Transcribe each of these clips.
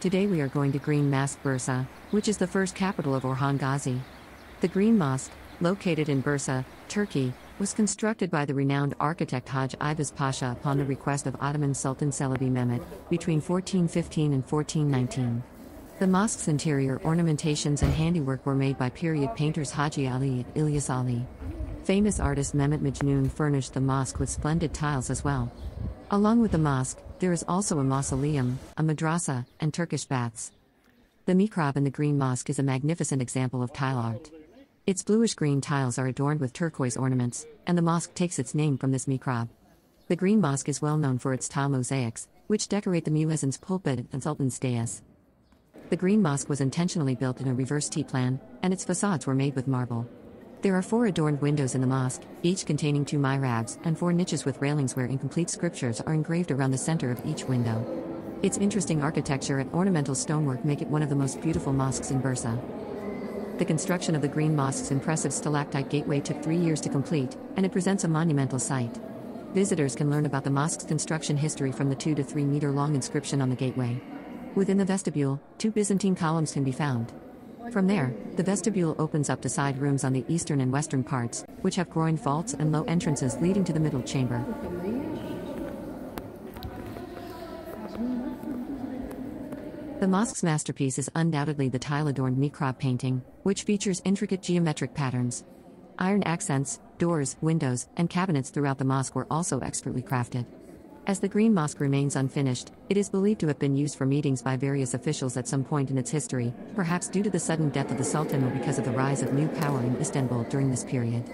Today we are going to Green Mosque Bursa, which is the first capital of Orhan Gazi. The Green Mosque, located in Bursa, Turkey, was constructed by the renowned architect Haj Ivaz Pasha upon the request of Ottoman Sultan Çelebi Mehmet between 1415 and 1419. The mosque's interior ornamentations and handiwork were made by period painters Haji Ali and Ilyas Ali. Famous artist Mehmet Mecnun furnished the mosque with splendid tiles as well. Along with the mosque, there is also a mausoleum, a madrasa, and Turkish baths. The mihrab in the Green Mosque is a magnificent example of tile art. Its bluish green tiles are adorned with turquoise ornaments, and the mosque takes its name from this mihrab. The Green Mosque is well known for its tile mosaics, which decorate the muezzin's pulpit and sultan's dais. The Green Mosque was intentionally built in a reverse T plan, and its facades were made with marble. There are four adorned windows in the mosque, each containing two mihrabs, and four niches with railings where incomplete scriptures are engraved around the center of each window. Its interesting architecture and ornamental stonework make it one of the most beautiful mosques in Bursa. The construction of the Green Mosque's impressive stalactite gateway took three years to complete, and it presents a monumental sight. Visitors can learn about the mosque's construction history from the 2 to 3 meter long inscription on the gateway. Within the vestibule, two Byzantine columns can be found. From there, the vestibule opens up to side rooms on the eastern and western parts, which have groin vaults and low entrances leading to the middle chamber. The mosque's masterpiece is undoubtedly the tile adorned mihrab painting, which features intricate geometric patterns. Iron accents, doors, windows, and cabinets throughout the mosque were also expertly crafted. As the Green Mosque remains unfinished, it is believed to have been used for meetings by various officials at some point in its history, perhaps due to the sudden death of the Sultan or because of the rise of new power in Istanbul during this period.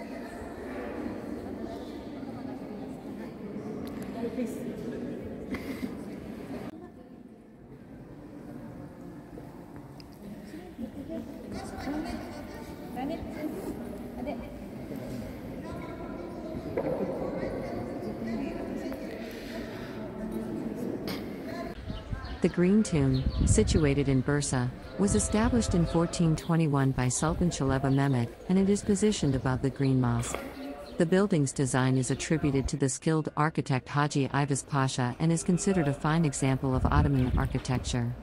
The Green Tomb, situated in Bursa, was established in 1421 by Sultan Çelebi Mehmet, and it is positioned above the Green Mosque. The building's design is attributed to the skilled architect Haji Ivaz Pasha and is considered a fine example of Ottoman architecture.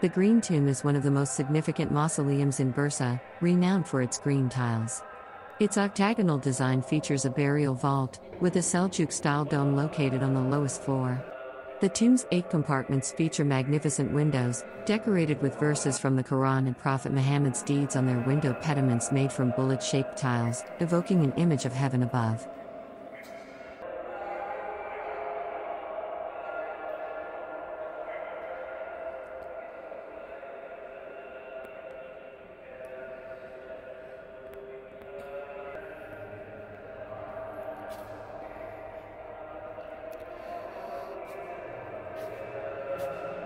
The Green Tomb is one of the most significant mausoleums in Bursa, renowned for its green tiles. Its octagonal design features a burial vault, with a Seljuk style dome located on the lowest floor. The tomb's eight compartments feature magnificent windows, decorated with verses from the Quran and Prophet Muhammad's deeds on their window pediments made from bullet shaped tiles, evoking an image of heaven above.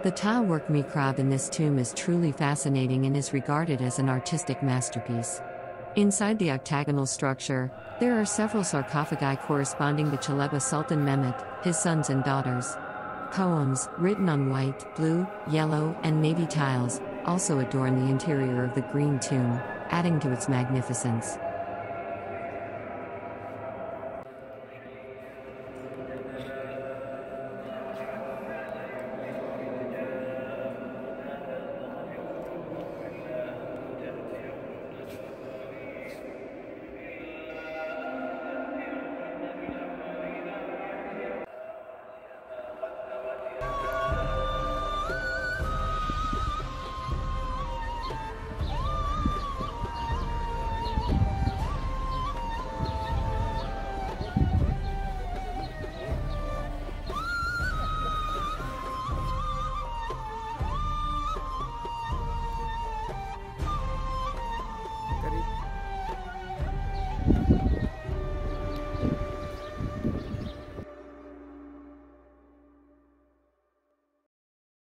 The tile work mihrab in this tomb is truly fascinating and is regarded as an artistic masterpiece. Inside the octagonal structure, there are several sarcophagi corresponding to Çelebi Sultan Mehmet, his sons and daughters. Poems, written on white, blue, yellow, and navy tiles, also adorn the interior of the green tomb, adding to its magnificence.